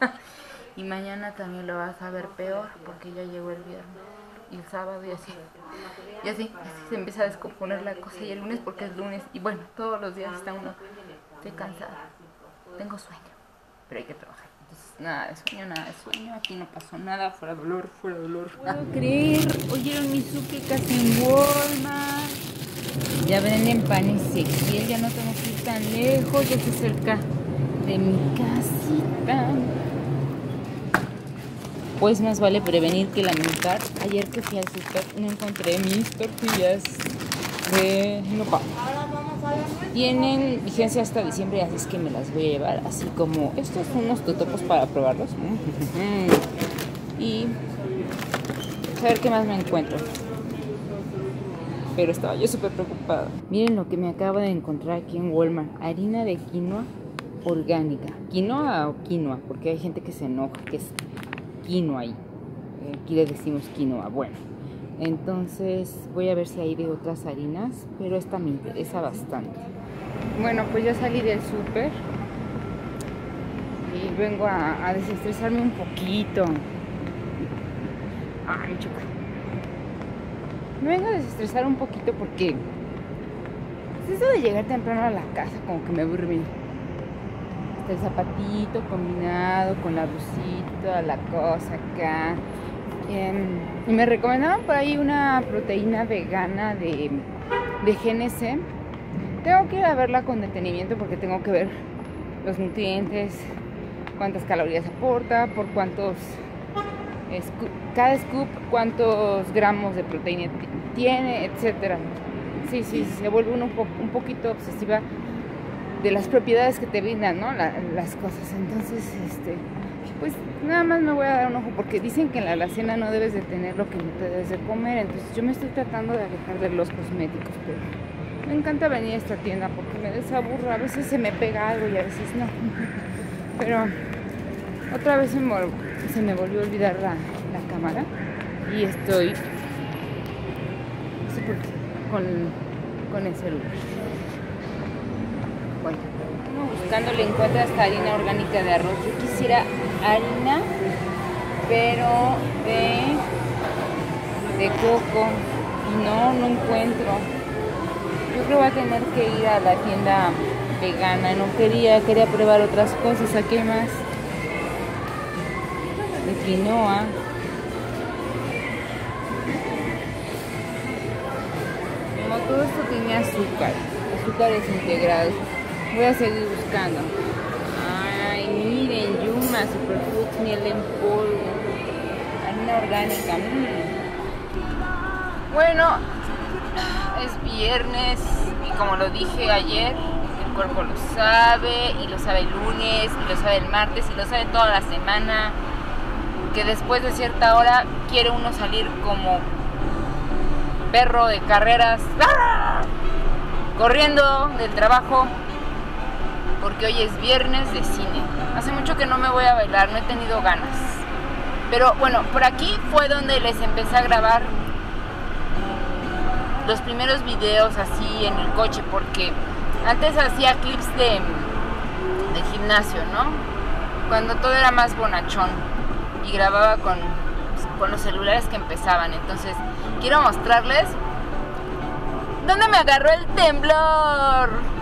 y mañana también lo vas a ver peor porque ya llegó el viernes y el sábado y así. Y así, así se empieza a descomponer la cosa y el lunes porque es lunes y bueno, todos los días está uno, estoy cansada, tengo sueño, pero hay que trabajar. Entonces, nada de sueño, nada de sueño, aquí no pasó nada, fuera dolor, fuera dolor. Puedo creer, oyeron mi casi en Walmart. Ya venden pan y sequiel, ya no tengo que ir tan lejos, ya se cerca de mi casita. Pues más vale prevenir que lamentar. Ayer que fui al super no encontré mis tortillas de nopal. Tienen vigencia hasta diciembre, así es que me las voy a llevar. Así como estos son unos totopos para probarlos. Y a ver qué más me encuentro. Pero estaba yo súper preocupada. Miren lo que me acabo de encontrar aquí en Walmart. Harina de quinoa orgánica. Quinoa o quinoa, porque hay gente que se enoja, que es quinoa ahí. Aquí le decimos quinoa. Bueno, entonces voy a ver si hay de otras harinas, pero esta me interesa bastante. Bueno, pues ya salí del súper y vengo a, desestresarme un poquito. Ay, choco. Me vengo a desestresar un poquito porque pues eso de llegar temprano a la casa como que me aburre el zapatito combinado con la blusita, la cosa acá. Em, y me recomendaron por ahí una proteína vegana de, de GNC. Tengo que ir a verla con detenimiento porque tengo que ver los nutrientes, cuántas calorías aporta, por cuántos, cada scoop, cuántos gramos de proteína tiene, etcétera. Sí, sí, se vuelve uno un poquito obsesiva de las propiedades que te brindan, ¿no? las cosas. Entonces, este, pues nada más me voy a dar un ojo porque dicen que en la alacena no debes de tener lo que no te debes de comer. Entonces yo me estoy tratando de alejar de los cosméticos, pero me encanta venir a esta tienda porque me desaburro. A veces se me pega algo y a veces no. Pero otra vez se me, se me volvió a olvidar la, cámara y estoy con, con el celular buscando le encuentro esta harina orgánica de arroz. Yo quisiera harina, pero de, de coco. Y no, no encuentro. Yo creo que voy a tener que ir a la tienda vegana. No quería, quería probar otras cosas. Aquí hay más. De quinoa. Como todo esto tiene azúcar, azúcares integrados. Voy a seguir buscando. Ay, miren, Yuma, Superfoods, miel en polvo. Harina orgánica. Bueno, es viernes y como lo dije ayer, el cuerpo lo sabe y lo sabe el lunes y lo sabe el martes y lo sabe toda la semana. Que después de cierta hora quiere uno salir como perro de carreras, ¡Ah! corriendo del trabajo porque hoy es viernes de cine. Hace mucho que no me voy a bailar, no he tenido ganas. Pero bueno, por aquí fue donde les empecé a grabar los primeros videos así en el coche, porque antes hacía clips de, gimnasio, ¿no? Cuando todo era más bonachón y grababa con, con los celulares que empezaban. Entonces, quiero mostrarles dónde me agarró el temblor.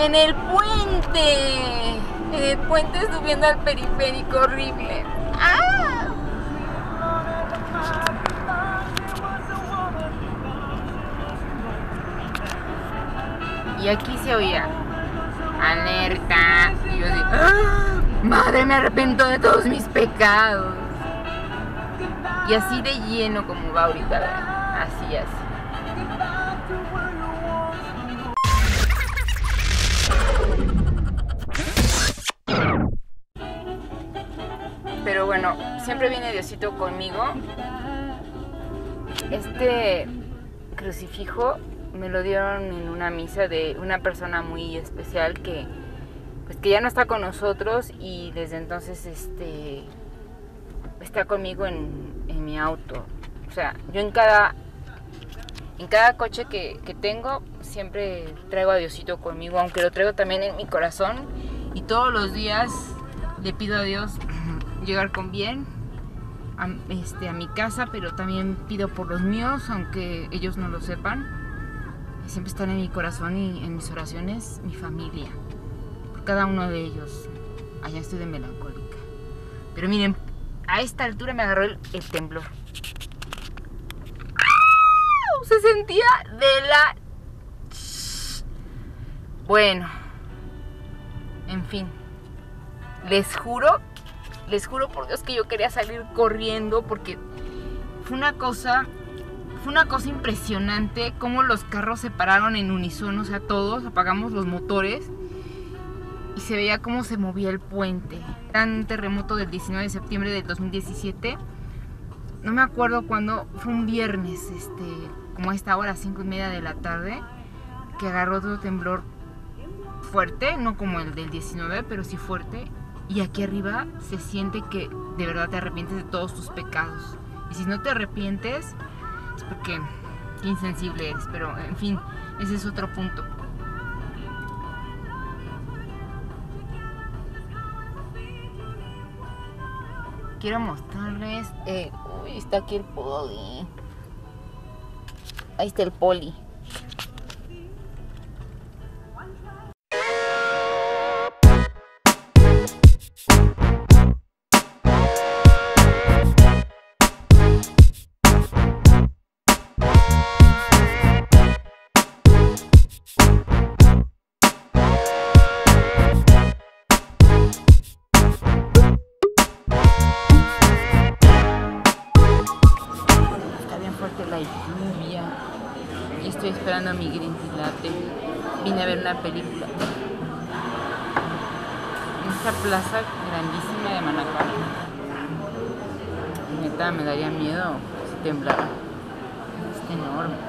En el puente. En el puente subiendo al periférico horrible. ¡Ah! Y aquí se oía. Alerta. ¡Ah! Madre, me arrepiento de todos mis pecados. Y así de lleno como va ahorita, Así, así. Siempre viene Diosito conmigo. Este crucifijo me lo dieron en una misa de una persona muy especial que pues que ya no está con nosotros y desde entonces este está conmigo en, mi auto. O sea, yo en cada en cada coche que, tengo siempre traigo a Diosito conmigo, aunque lo traigo también en mi corazón Y todos los días le pido a Dios llegar con bien a, este, a mi casa, pero también pido por los míos, aunque ellos no lo sepan. Siempre están en mi corazón y en mis oraciones mi familia. Por cada uno de ellos. Allá estoy de melancólica. Pero miren, a esta altura me agarró el, el temblor. Se sentía de la... Bueno. En fin. Les juro, les juro por Dios que yo quería salir corriendo porque fue una cosa fue una cosa impresionante cómo los carros se pararon en unísono, o sea, todos apagamos los motores y se veía cómo se movía el puente. Era un terremoto del 19 de septiembre del 2017. No me acuerdo cuándo, fue un viernes, este, como a esta hora, cinco y media de la tarde, que agarró otro temblor fuerte, no como el del 19, pero sí fuerte. Y aquí arriba se siente que de verdad te arrepientes de todos tus pecados. Y si no te arrepientes, es porque qué insensible eres. Pero en fin, ese es otro punto. Quiero mostrarles. Eh, uy, está aquí el poli. Ahí está el poli. Fuerte la lluvia. Y estoy esperando a mi green. Vine a ver una película. En esta plaza grandísima de Managua. Neta, me daría miedo si temblara. Está enorme.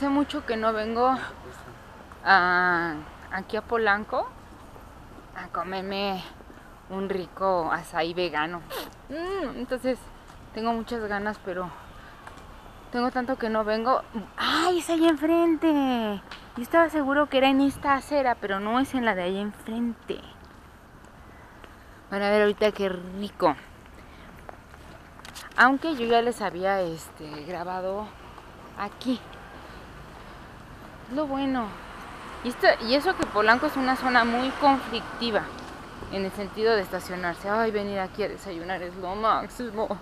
Hace mucho que no vengo a- aquí a Polanco a comerme un rico azaí vegano. Mm, entonces tengo muchas ganas, pero tengo tanto que no vengo. ¡Ay, es ahí enfrente! Yo estaba seguro que era en esta acera, pero no es en la de ahí enfrente. Van a ver ahorita qué rico. Aunque yo ya les había este, grabado aquí. Lo bueno. Y, esto- y eso que Polanco es una zona muy conflictiva en el sentido de estacionarse. Ay, venir aquí a desayunar es lo máximo.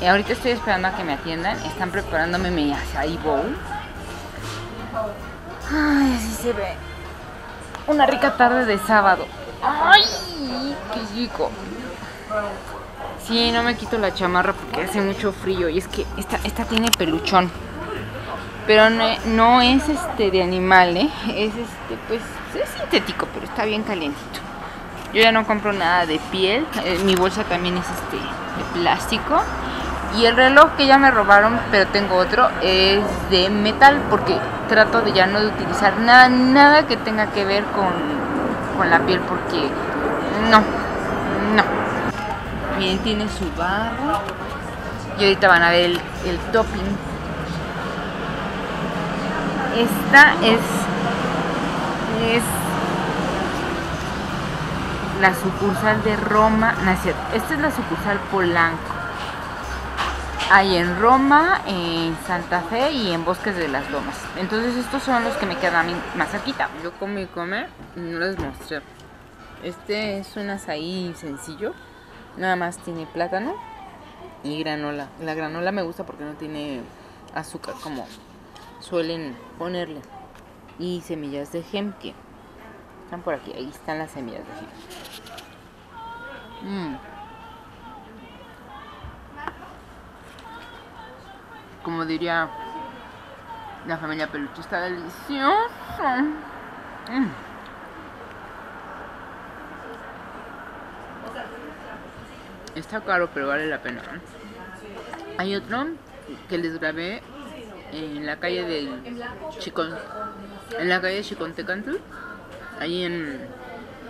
Y ahorita estoy esperando a que me atiendan. Están preparándome mi acai bowl. Ay, así se ve. Una rica tarde de sábado. ¡Ay! ¡Qué rico! Sí, no me quito la chamarra porque hace mucho frío. Y es que esta, esta tiene peluchón. Pero no, no es este de animal, ¿eh? Es este, pues, es sintético, pero está bien calientito. Yo ya no compro nada de piel. eh, mi bolsa también es este de plástico. Y el reloj que ya me robaron, pero tengo otro, es de metal porque trato de ya no de utilizar nada, nada que tenga que ver con, con la piel porque no. Miren, tiene su barro. Y ahorita van a ver el, topping. Esta es, es la sucursal de Roma. No, esta es la sucursal Polanco. Hay en Roma, en Santa Fe y en Bosques de las Lomas. Entonces estos son los que me quedan más cerquita. Yo comí y come y no les mostré. Este es un azaí sencillo. Nada más tiene plátano y granola. La granola me gusta porque no tiene azúcar como suelen ponerle. Y semillas de gemque. Están por aquí. Ahí están las semillas de gemque. Mm. Como diría La familia peluche está deliciosa. Mm. Está caro, pero vale la pena. Hay otro que les grabé en la calle del Chicón, en la calle Chicontecantl, ahí en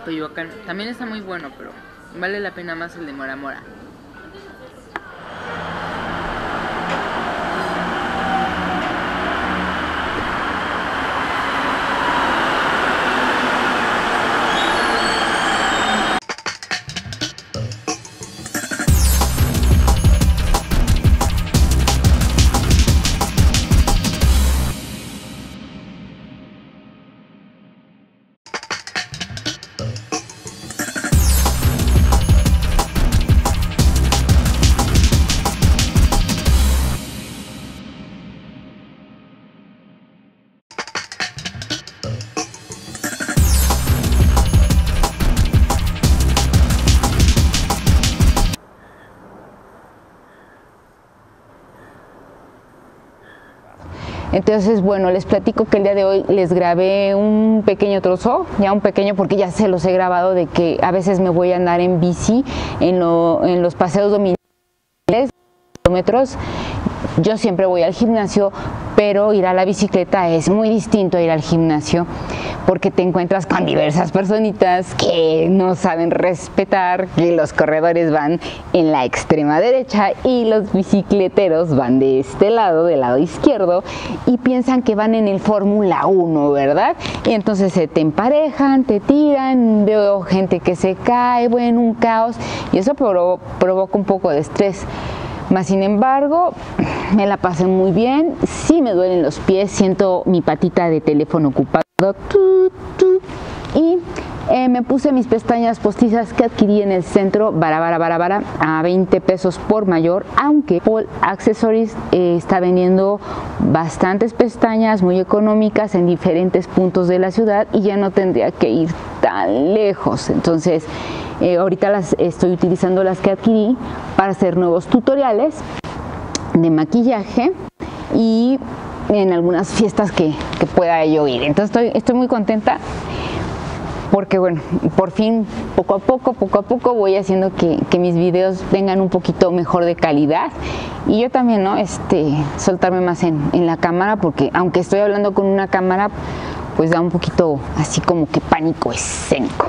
Coyoacán. También está muy bueno, pero vale la pena más el de Mora Mora. Entonces, bueno, les platico que el día de hoy les grabé un pequeño trozo, ya un pequeño porque ya se los he grabado de que a veces me voy a andar en bici en, en los paseos dominicales kilómetros yo siempre voy al gimnasio, pero ir a la bicicleta es muy distinto a ir al gimnasio porque te encuentras con diversas personitas que no saben respetar que los corredores van en la extrema derecha y los bicicleteros van de este lado, del lado izquierdo, y piensan que van en el Fórmula 1, ¿verdad? Y entonces se te emparejan, te tiran, veo gente que se cae, bueno, un caos, y eso provoca un poco de estrés. Más sin embargo, me la pasé muy bien. Sí me duelen los pies, siento mi patita de teléfono ocupado. Y eh, me puse mis pestañas postizas que adquirí en el centro, bara, bara, bara, bara, a 20 pesos por mayor, aunque Paul Accessories eh, está vendiendo bastantes pestañas muy económicas en diferentes puntos de la ciudad y ya no tendría que ir tan lejos. Entonces, eh, ahorita las estoy utilizando las que adquirí para hacer nuevos tutoriales de maquillaje y en algunas fiestas que, pueda yo ir. Entonces estoy, estoy muy contenta porque bueno, por fin, poco a poco, poco a poco voy haciendo que, que, mis videos vengan un poquito mejor de calidad y yo también, ¿no? Este, soltarme más en, en la cámara porque aunque estoy hablando con una cámara, pues da un poquito así como que pánico escénico.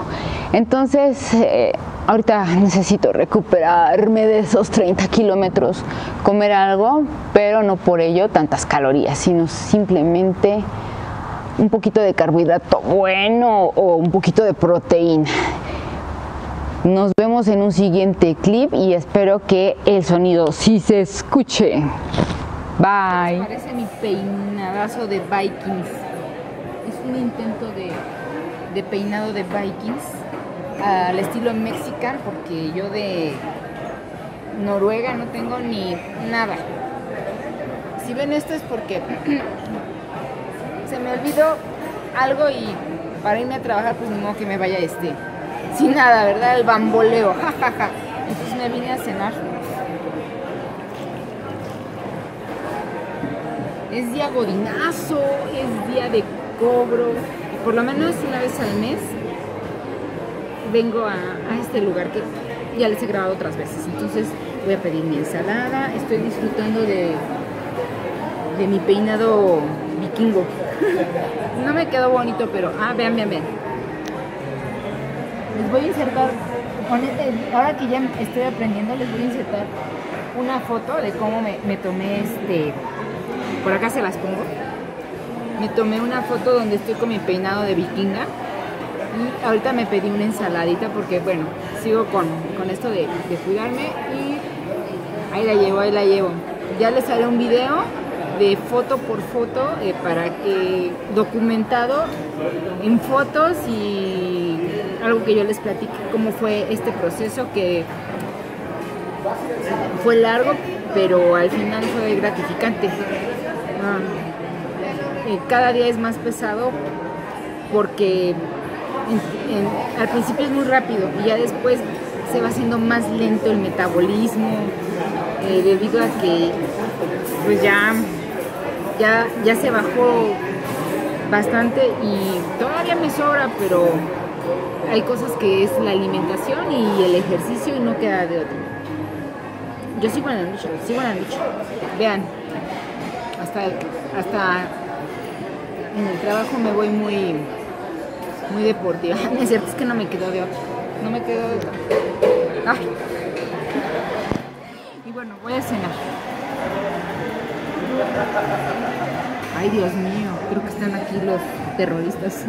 Entonces, eh, ahorita necesito recuperarme de esos 30 kilómetros, comer algo, pero no por ello tantas calorías, sino simplemente un poquito de carbohidrato bueno o un poquito de proteína. Nos vemos en un siguiente clip y espero que el sonido sí se escuche. Bye. Parece mi peinadazo de Vikings un intento de, peinado de Vikings al estilo mexicano porque yo de Noruega no tengo ni nada. Si ven esto es porque se me olvidó algo y para irme a trabajar pues no que me vaya este sin nada, ¿verdad? El bamboleo, jajaja. Entonces me vine a cenar. Es día godinazo, es día de cobro, por lo menos una vez al mes vengo a, este lugar que ya les he grabado otras veces. Entonces voy a pedir mi ensalada, estoy disfrutando de, de mi peinado vikingo. no me quedó bonito, pero, ah, vean, vean, vean. Les voy a insertar, ahora que ya estoy aprendiendo, les voy a insertar una foto de cómo me tomé este, por acá se las pongo me tomé una foto donde estoy con mi peinado de vikinga y ahorita me pedí una ensaladita porque bueno, sigo con, esto de, cuidarme y ahí la llevo, ahí la llevo. Ya les haré un video de foto por foto eh, para que documentado en fotos y algo que yo les platique cómo fue este proceso que fue largo pero al final fue gratificante. Ah cada día es más pesado porque al principio es muy rápido y ya después se va haciendo más lento el metabolismo eh, debido a que pues ya, ya, ya se bajó bastante y todavía me sobra, pero hay cosas que es la alimentación y el ejercicio y no queda de otro. Yo sigo en la lucha, sigo en la lucha. Vean, hasta, hasta en el trabajo me voy muy, muy deportiva. Es cierto, es que no me quedo de otro. No me quedo de otro. Ay. Y bueno, voy a cenar. Ay, Dios mío, creo que están aquí los terroristas.